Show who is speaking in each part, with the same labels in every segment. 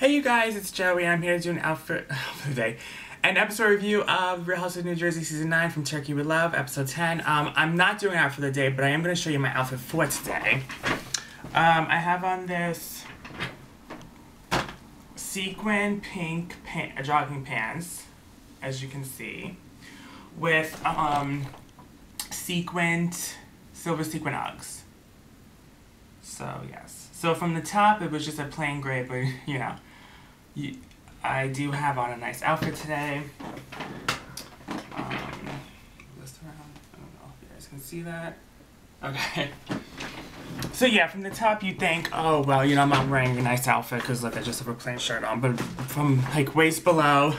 Speaker 1: Hey you guys, it's Joey. I'm here to do an outfit of the day. An episode review of Real House of New Jersey Season 9 from Turkey with Love, Episode 10. Um, I'm not doing it for the day, but I am going to show you my outfit for today. Um, I have on this sequin pink pant, jogging pants, as you can see, with um, silver sequin Uggs. So, yes. So from the top, it was just a plain gray, but, you know, I do have on a nice outfit today. Um, around. I don't know if you guys can see that. Okay. So yeah, from the top you think, oh well, you know, I'm not wearing a nice outfit because look, I just have a plain shirt on. But from like waist below,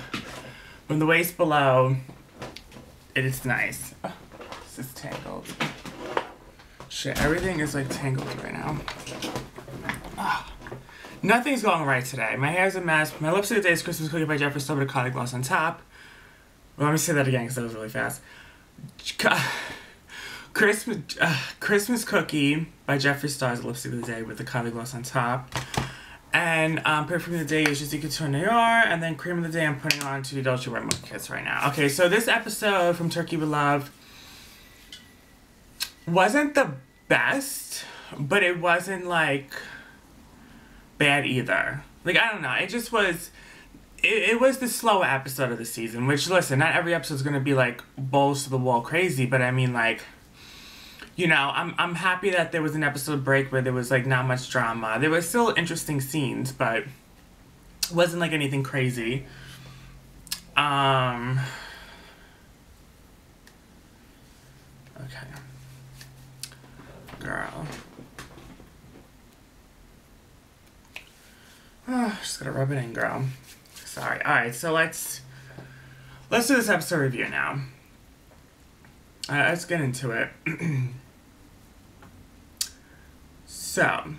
Speaker 1: from the waist below, it is nice. Oh, this is tangled. Shit, everything is like tangled right now. Nothing's going right today. My hair's a mess. My lipstick today is Christmas Cookie by Jeffree Star with a colored gloss on top. Well, let me say that again because that was really fast. Christmas uh, Christmas Cookie by Jeffree Star's lipstick of the day with the colored gloss on top. And um, perfume of the day is Juicy Couture and then cream of the day I'm putting on to the Dolce Red Kiss right now. Okay, so this episode from Turkey with Love wasn't the best, but it wasn't like bad either. Like I don't know, it just was. It, it was the slow episode of the season. Which listen, not every episode is gonna be like balls to the wall crazy, but I mean like. You know, I'm I'm happy that there was an episode break where there was like not much drama. There was still interesting scenes, but it wasn't like anything crazy. Um. Okay. Girl. Oh, just gotta rub it in, girl. Sorry. All right, so let's let's do this episode review now. Uh, let's get into it. so,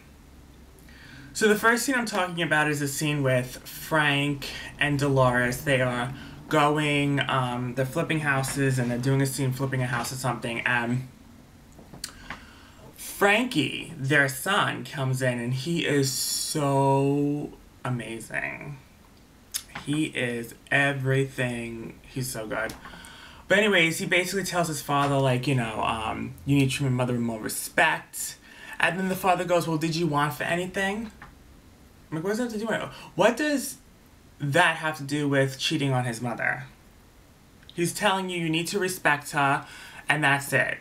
Speaker 1: so the first scene I'm talking about is a scene with Frank and Dolores. They are going, um, they're flipping houses and they're doing a scene flipping a house or something. And Frankie, their son, comes in and he is so amazing. He is everything. He's so good. But anyways, he basically tells his father, like, you know, um, you need to treat my mother with more respect. And then the father goes, well, did you want for anything? I'm like, what does that have to do with? What does that have to do with cheating on his mother? He's telling you you need to respect her, and that's it.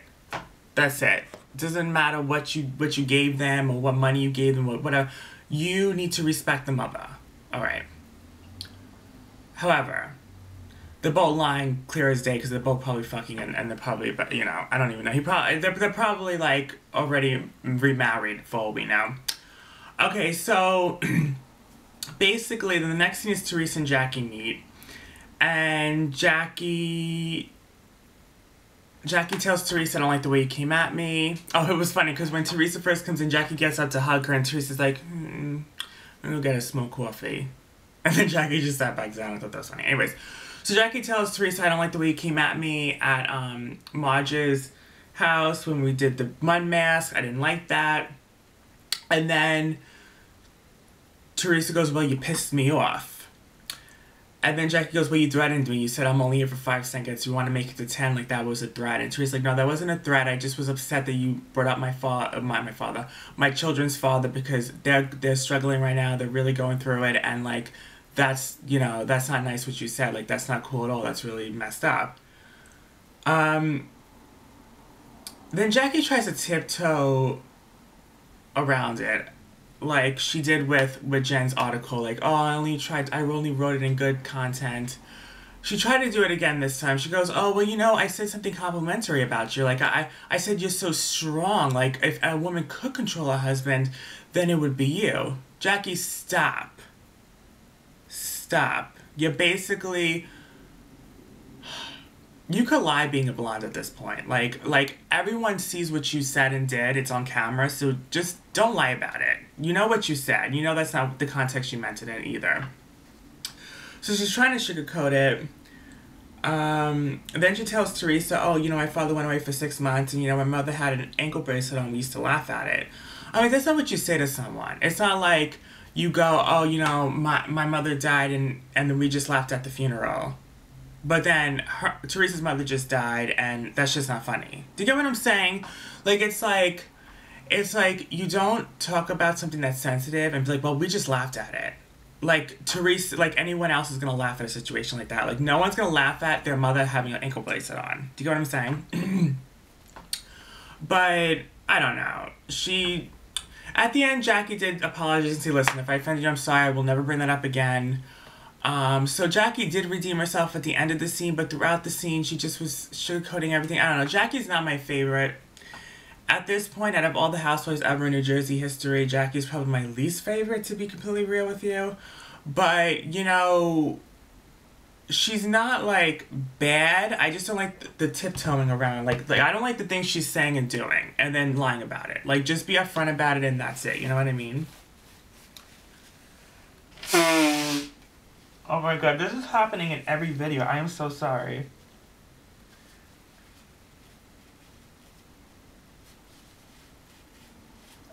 Speaker 1: That's it doesn't matter what you what you gave them or what money you gave them or whatever. You need to respect the mother. All right. However, they're both lying clear as day because they're both probably fucking and, and they're probably but you know I don't even know he probably they're, they're probably like already remarried for all we know. Okay, so basically the next scene is Teresa and Jackie meet, and Jackie Jackie tells Teresa, I don't like the way you came at me. Oh, it was funny because when Teresa first comes in, Jackie gets up to hug her, and Teresa's like, hmm, I'm gonna get a smoke coffee. And then Jackie just sat back down. I thought that was funny. Anyways, so Jackie tells Teresa, I don't like the way you came at me at um, Marge's house when we did the mud mask. I didn't like that. And then Teresa goes, Well, you pissed me off. And then Jackie goes, well, you threatened me. You said I'm only here for five seconds. You want to make it to ten, like that was a threat. And Teresa's like, no, that wasn't a threat. I just was upset that you brought up my father, my my father, my children's father, because they're they're struggling right now. They're really going through it, and like, that's you know that's not nice what you said. Like that's not cool at all. That's really messed up. Um. Then Jackie tries to tiptoe around it like she did with with Jen's article, like, oh, I only tried, I only wrote it in good content. She tried to do it again this time. She goes, oh, well, you know, I said something complimentary about you. Like, I, I said you're so strong. Like, if a woman could control her husband, then it would be you. Jackie, stop. Stop. You're basically you could lie being a blonde at this point. Like like everyone sees what you said and did. It's on camera, so just don't lie about it. You know what you said. You know that's not the context you meant it in either. So she's trying to sugarcoat it. Um, then she tells Teresa, "Oh, you know, my father went away for six months, and you know, my mother had an ankle bracelet on. We used to laugh at it." I mean, that's not what you say to someone. It's not like you go, oh, you know, my my mother died and and then we just laughed at the funeral. But then her, Teresa's mother just died and that's just not funny. Do you get what I'm saying? Like it's like it's like you don't talk about something that's sensitive and be like, well, we just laughed at it. Like Teresa, like anyone else is gonna laugh at a situation like that. Like no one's gonna laugh at their mother having an ankle bracelet on. Do you get what I'm saying? but I don't know. She, at the end, Jackie did apologize and say, "Listen, if I offended you, I'm sorry. I will never bring that up again." Um, so Jackie did redeem herself at the end of the scene, but throughout the scene, she just was sugarcoating everything. I don't know. Jackie's not my favorite at this point, out of all the housewives ever in New Jersey history, Jackie's probably my least favorite, to be completely real with you. But, you know, she's not like bad. I just don't like the, the tiptoeing around. Like, like I don't like the things she's saying and doing and then lying about it. Like, just be upfront about it and that's it. You know what I mean? Oh my god, this is happening in every video. I am so sorry.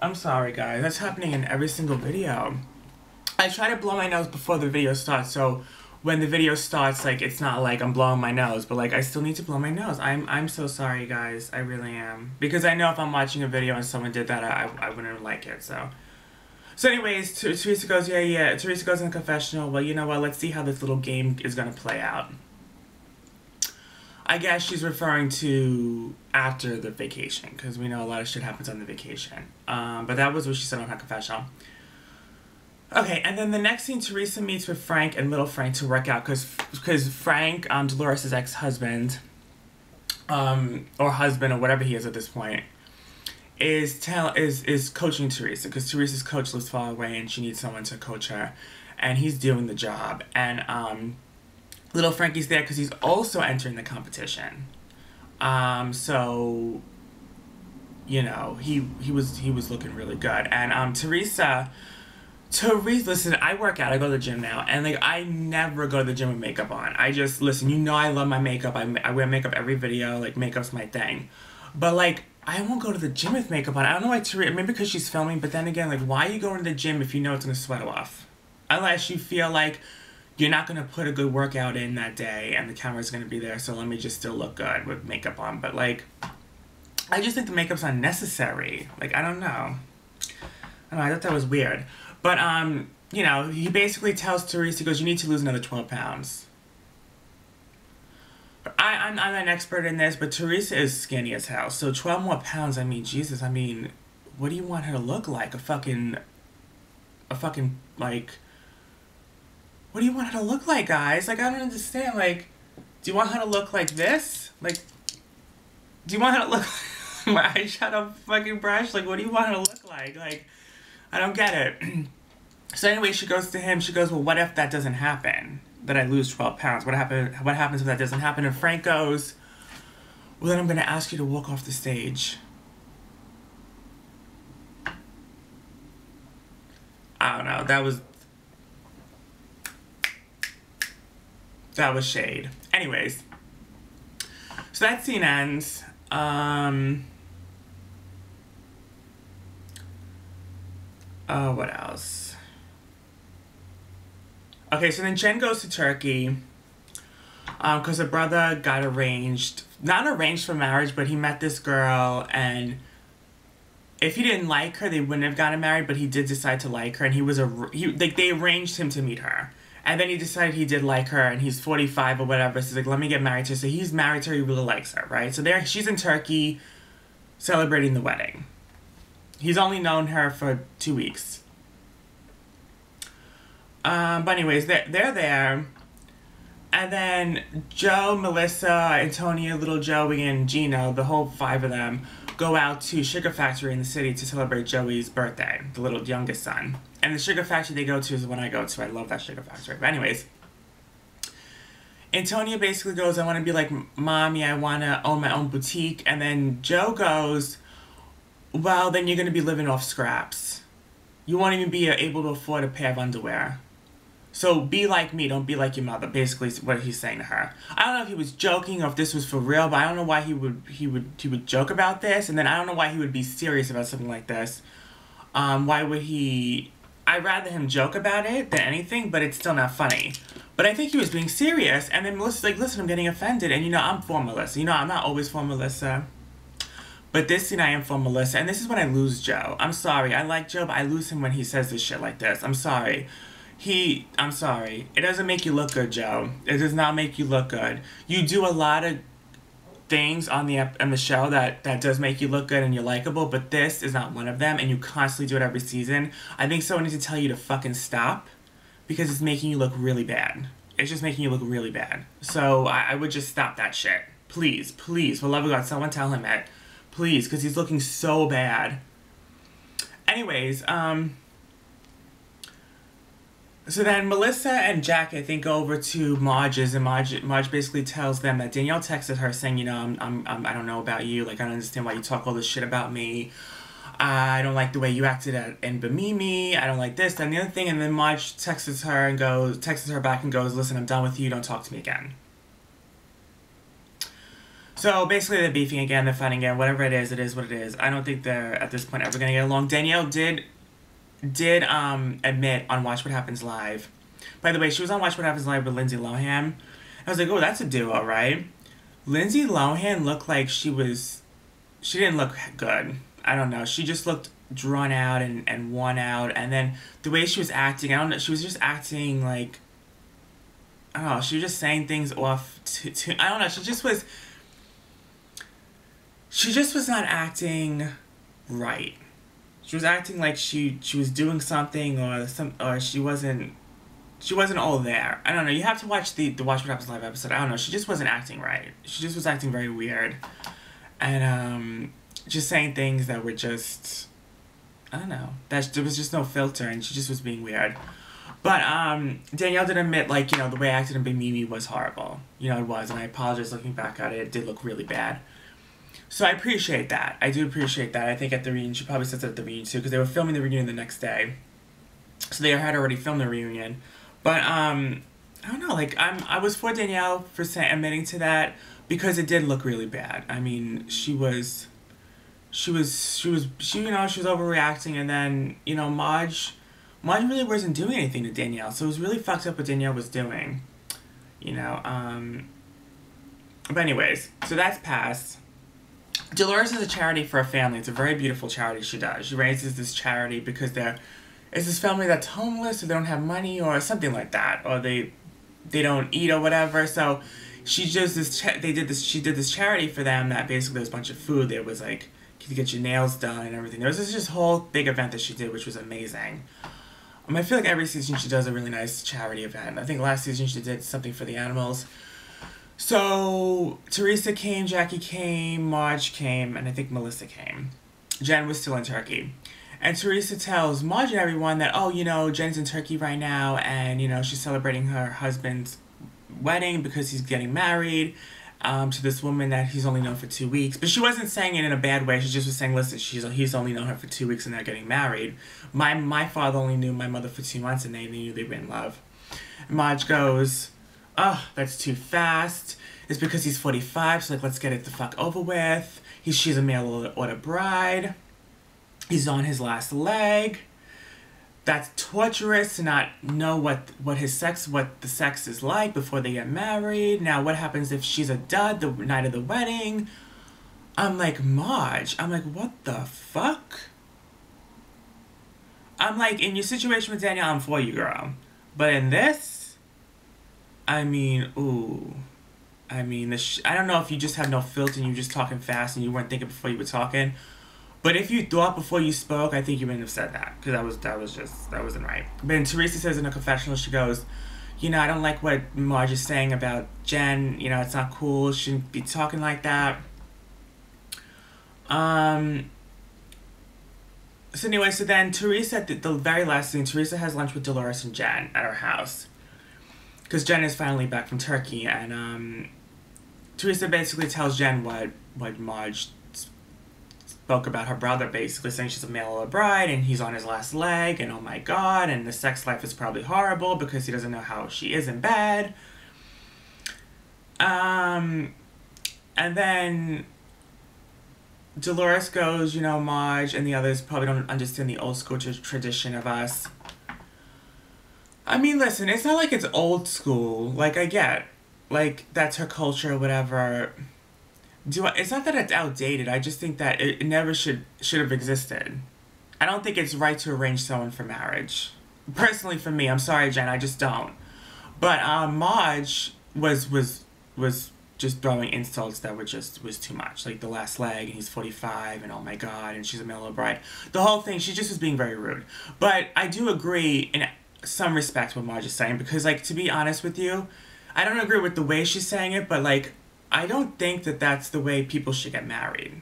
Speaker 1: I'm sorry, guys. That's happening in every single video. I try to blow my nose before the video starts, so when the video starts, like, it's not like I'm blowing my nose, but, like, I still need to blow my nose. I'm, I'm so sorry, guys. I really am. Because I know if I'm watching a video and someone did that, I, I wouldn't like it, so... So anyways, Teresa goes, yeah, yeah. Teresa goes in the confessional. Well, you know what? Let's see how this little game is going to play out. I guess she's referring to after the vacation because we know a lot of shit happens on the vacation. Um, but that was what she said on her confessional. Okay, and then the next scene, Teresa meets with Frank and little Frank to work out because because Frank, um, Dolores' ex husband, um, or husband or whatever he is at this point, is tell is is coaching Teresa because Teresa's coach lives far away and she needs someone to coach her, and he's doing the job and um little Frankie's there because he's also entering the competition. Um, so, you know, he he was he was looking really good. And um, Teresa, Teresa, listen, I work out. I go to the gym now, and like I never go to the gym with makeup on. I just listen. You know, I love my makeup. I I wear makeup every video. Like makeup's my thing. But like I won't go to the gym with makeup on. I don't know why Teresa. Maybe because she's filming. But then again, like why are you going to the gym if you know it's gonna sweat off? Unless you feel like you're not going to put a good workout in that day and the camera's going to be there so let me just still look good with makeup on. But like i just think the makeup's unnecessary. Like i don't know. I don't know i thought that was weird. But um you know he basically tells teresa he goes you need to lose another 12 pounds. I, I'm, I'm an expert in this, but Teresa is skinny as hell. So 12 more pounds, I mean, Jesus, I mean, what do you want her to look like? A fucking, a fucking, like, what do you want her to look like, guys? Like, I don't understand. Like, do you want her to look like this? Like, do you want her to look like my eyeshadow fucking brush? Like, what do you want her to look like? Like, I don't get it. so anyway, she goes to him. She goes, well, what if that doesn't happen? That I lose 12 pounds. What happen? What happens if that doesn't happen? And Frank goes, well, then I'm going to ask you to walk off the stage. I don't know. That was that was shade. Anyways, so that scene ends. Um, oh, what else? Okay, so then Jen goes to Turkey because um, her brother got arranged, not arranged for marriage, but he met this girl and if he didn't like her, they wouldn't have gotten married, but he did decide to like her and he was a, he, like, they arranged him to meet her. And then he decided he did like her, and he's 45 or whatever. So he's like, let me get married to her. So he's married to her, he really likes her, right? So there, she's in Turkey celebrating the wedding. He's only known her for two weeks. Um, but anyways, they're, they're there. And then Joe, Melissa, Antonia, little Joey, and Gino, the whole five of them, go out to Sugar Factory in the city to celebrate Joey's birthday, the little youngest son. And the Sugar Factory they go to is the one I go to. I love that Sugar Factory. But anyways, Antonia basically goes, I want to be like mommy, I want to own my own boutique. And then Joe goes, well, then you're going to be living off scraps. You won't even be able to afford a pair of underwear. So be like me, don't be like your mother. Basically, what he's saying to her. I don't know if he was joking or if this was for real, but I don't know why he would he would he would joke about this, and then I don't know why he would be serious about something like this. Um, why would he? I'd rather him joke about it than anything, but it's still not funny. But I think he was being serious, and then Melissa's like, listen, I'm getting offended, and you know, I'm for Melissa. You know, I'm not always for Melissa. But this scene I am for Melissa, and this is when I lose Joe. I'm sorry. I like Joe, but I lose him when he says this shit like this. I'm sorry. He, I'm sorry. It doesn't make you look good, Joe. It does not make you look good. You do a lot of things on the on the show that that does make you look good and you're likable, but this is not one of them, and you constantly do it every season. I think someone needs to tell you to fucking stop because it's making you look really bad. It's just making you look really bad. So I, I would just stop that shit. Please, please, for love of God, someone tell him it. Please, because he's looking so bad. Anyways, um... So then Melissa and Jack, I think, go over to Marge's, and Marge, Marge basically tells them that Danielle texted her saying, you know, I'm, I'm, I'm, I don't know about you, like, I don't understand why you talk all this shit about me. I don't like the way you acted at in Bimini. I don't like this, and the other thing. And then Marge texts her and goes, texts her back and goes, listen, I'm done with you. Don't talk to me again. So basically, they're beefing again. They're fighting again. Whatever it is, it is what it is. I don't think they're at this point ever gonna get along. Danielle did did um admit on Watch What Happens Live. By the way, she was on Watch What Happens Live with Lindsay Lohan. I was like, oh, that's a duo, right? Lindsay Lohan looked like she was. She didn't look good. I don't know. She just looked drawn out and, and worn out. And then the way she was acting, I don't know. She was just acting like. I don't know. She was just saying things off to, to I don't know. She just was. She just was not acting right. She was acting like she she was doing something or some or she wasn't she wasn't all there. I don't know. You have to watch the the Watch What Happens Live episode. I don't know. She just wasn't acting right. She just was acting very weird, and um, just saying things that were just I don't know. That there was just no filter, and she just was being weird. But um, Danielle did admit, like, you know, the way I acted in Mimi was horrible. You know, it was, and I apologize looking back at it. It did look really bad. So I appreciate that. I do appreciate that. I think at the reunion, she probably said that at the reunion too, because they were filming the reunion the next day. So they had already filmed the reunion. But, um, I don't know, like, I'm, I was for Danielle for saying, admitting to that, because it did look really bad. I mean, she was she was she was she you know she was overreacting and then you know Marge Marge really wasn't doing anything to Danielle so it was really fucked up what Danielle was doing you know um but anyways so that's passed Dolores is a charity for a family it's a very beautiful charity she does she raises this charity because they're it's this family that's homeless or they don't have money or something like that or they they don't eat or whatever so she just this they did this she did this charity for them that basically there was a bunch of food there was like to get your nails done and everything. There was this just whole big event that she did, which was amazing. Um, I feel like every season she does a really nice charity event. I think last season she did something for the animals. So Teresa came, Jackie came, Marge came, and I think Melissa came. Jen was still in Turkey. And Teresa tells Marge and everyone that, oh, you know, Jen's in Turkey right now, and, you know, she's celebrating her husband's wedding because he's getting married um, to this woman that he's only known for two weeks. But she wasn't saying it in a bad way. She just was saying, listen, she's he's only known her for two weeks and they're getting married. My my father only knew my mother for two months and they knew they were in love. And Marge goes, oh, that's too fast. It's because he's 45, so like, let's get it the fuck over with. He's, she's a mail order bride. He's on his last leg that's torturous to not know what what his sex what the sex is like before they get married. Now what happens if she's a dud the night of the wedding? I'm like, Marge, I'm like, what the fuck? I'm like, in your situation with Danielle, I'm for you, girl. But in this, I mean, ooh. I mean, the I don't know if you just have no filter and you're just talking fast and you weren't thinking before you were talking. But if you thought before you spoke, I think you wouldn't have said that because that was that was just that wasn't right. But then Teresa says in a confessional, she goes, "You know, I don't like what Marge is saying about Jen. You know, it's not cool. She shouldn't be talking like that." Um. So anyway, so then Teresa, the, the very last scene, Teresa has lunch with Dolores and Jen at her house, because Jen is finally back from Turkey, and um, Teresa basically tells Jen what what Marge spoke about her brother basically saying she's a mail bride and he's on his last leg and oh my god and the sex life is probably horrible because he doesn't know how she is in bed. Um and then Dolores goes, you know, Marge and the others probably don't understand the old school tradition of us I mean, listen, it's not like it's old school. Like I get, like that's her culture whatever. Do I, it's not that it's outdated. I just think that it, never should should have existed. I don't think it's right to arrange someone for marriage. Personally, for me, I'm sorry, Jen, I just don't. But um, Marge was was was just throwing insults that were just was too much. Like the last leg, and he's forty five, and oh my god, and she's a mellow bride. The whole thing, she just was being very rude. But I do agree in some respect what Marge is saying because, like, to be honest with you, I don't agree with the way she's saying it, but like, I don't think that that's the way people should get married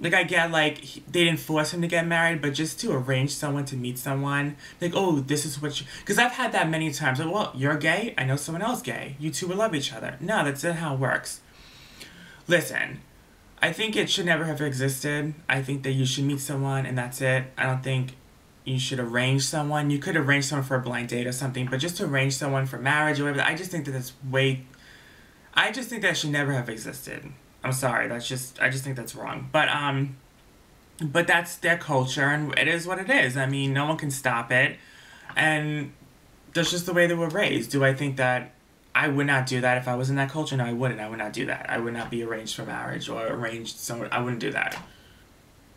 Speaker 1: like I get like he, they didn't force him to get married, but just to arrange someone to meet someone, like oh this is what you, because I've had that many times. Like well you're gay, I know someone else gay. You two will love each other. No, that's not how it works. Listen, I think it should never have existed. I think that you should meet someone and that's it. I don't think you should arrange someone. You could arrange someone for a blind date or something, but just to arrange someone for marriage or whatever, I just think that that's way. I just think that should never have existed. I'm sorry, that's just I just think that's wrong. But um but that's their culture and it is what it is. I mean, no one can stop it. And that's just the way they were raised. Do I think that I would not do that if I was in that culture? No, I wouldn't. I would not do that. I would not be arranged for marriage or arranged someone. I wouldn't do that.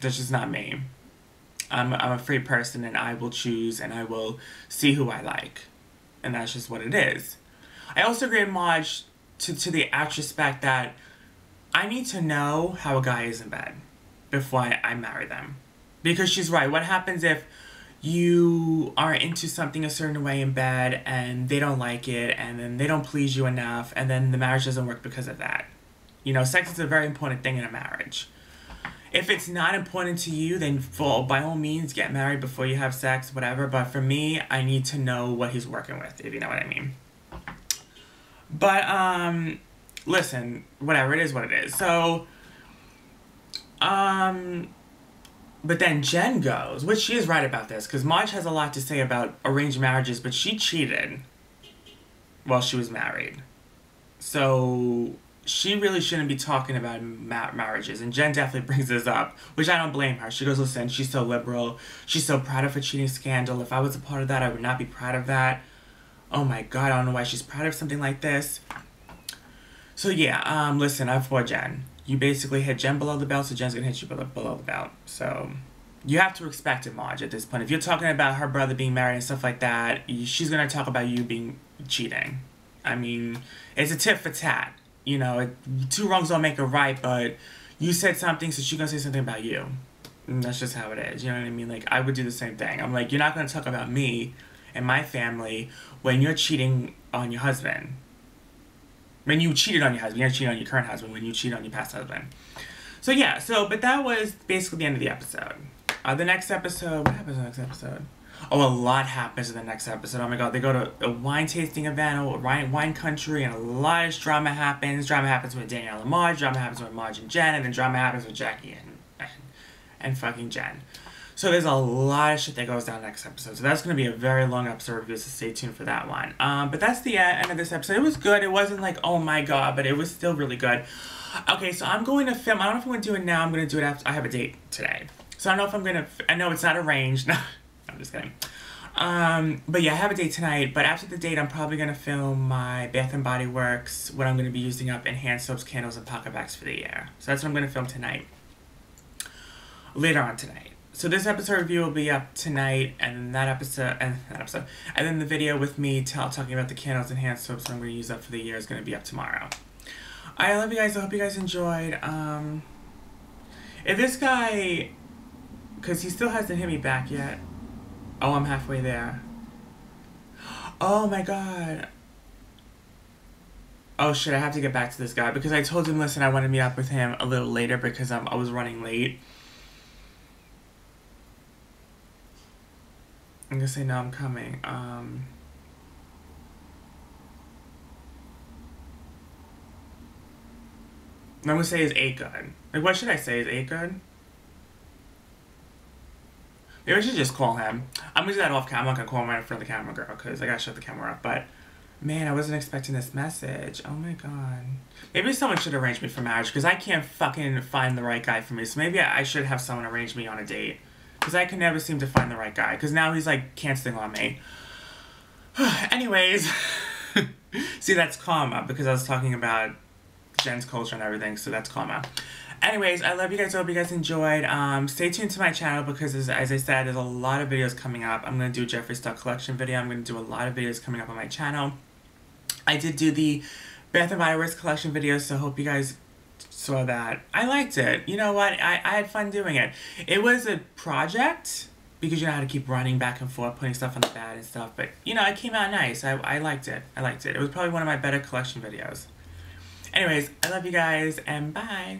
Speaker 1: That's just not me. I'm, I'm a free person and I will choose and I will see who I like. And that's just what it is. I also agree Marge to, to the aspect that I need to know how a guy is in bed before I, I marry them. Because she's right. What happens if you are into something a certain way in bed and they don't like it and then they don't please you enough and then the marriage doesn't work because of that? You know, sex is a very important thing in a marriage. If it's not important to you, then for, by all means get married before you have sex, whatever. But for me, I need to know what he's working with, if you know what I mean. But um listen, whatever, it is what it is. So, um, but then Jen goes, which she is right about this, because Marge has a lot to say about arranged marriages, but she cheated while she was married. So she really shouldn't be talking about ma- marriages. And Jen definitely brings this up, which I don't blame her. She goes, listen, she's so liberal. She's so proud of her cheating scandal. If I was a part of that, I would not be proud of that. Oh my God, I don't know why she's proud of something like this. So yeah, um, listen, I have four Jen. You basically hit Jen below the belt, so Jen's gonna hit you below, below the belt. So you have to respect it, Marge, at this point. If you're talking about her brother being married and stuff like that, she's gonna talk about you being cheating. I mean, it's a tit for tat. You know, two wrongs don't make a right, but you said something, so she's gonna say something about you. And that's just how it is. You know what I mean? Like, I would do the same thing. I'm like, you're not gonna talk about me and my family when you're cheating on your husband when you cheated on your husband, you're cheating on your current husband when you cheat on your past husband. So yeah, so but that was basically the end of the episode. Uh, the next episode, what happens in the next episode? Oh, a lot happens in the next episode. Oh my god, they go to a wine tasting event, a wine, wine country, and a lot of drama happens. Drama happens with Danielle and Marge, drama happens with Marge and Jen, and then drama happens with Jackie and, and, and fucking Jen. So there's a lot of shit that goes down next episode. So that's going to be a very long episode review, so stay tuned for that one. Um, but that's the end of this episode. It was good. It wasn't like, oh my god, but it was still really good. Okay, so I'm going to film. I don't know if I'm going to do it now. I'm going to do it after. I have a date today. So I don't know if I'm going to. I know it's not arranged. I'm just kidding. Um, but yeah, I have a date tonight. But after the date, I'm probably going to film my Bath and Body Works, what I'm going to be using up in hand soaps, candles, and PocketBacs for the year. So that's what I'm going to film tonight. Later on tonight so this episode review will be up tonight, and that episode, and that episode, and then the video with me talking about the candles and hand soaps I'm to use up for the year is going to be up tomorrow. I love you guys. I hope you guys enjoyed. Um, if this guy, because he still hasn't hit me back yet. Oh, I'm halfway there. Oh my god. Oh shit, I have to get back to this guy because I told him, listen, I want to meet up with him a little later because I'm, I was running late. I'm gonna say no, I'm coming. Um, I'm gonna say is eight good. Like, what should I say? Is eight good? Maybe I should just call him. I'm gonna do that off camera. I'm gonna call him right in front of the camera, girl, because I gotta shut the camera off. But man, I wasn't expecting this message. Oh my god. Maybe someone should arrange me for marriage because I can't fucking find the right guy for me. So maybe I should have someone arrange me on a date because I can never seem to find the right guy. Because now he's like canceling on me. Anyways, see that's karma because I was talking about Jen's culture and everything, so that's karma. Anyways, I love you guys. I hope you guys enjoyed. Um, stay tuned to my channel because, as, as I said, there's a lot of videos coming up. I'm going to do a Jeffree Star collection video. I'm going to do a lot of videos coming up on my channel. I did do the Bath Body Works collection video, so hope you guys saw that. I liked it. You know what? I, I had fun doing it. It was a project because you know how to keep running back and forth, putting stuff on the bed and stuff. But, you know, it came out nice. I, I liked it. I liked it. It was probably one of my better collection videos. Anyways, I love you guys, and bye.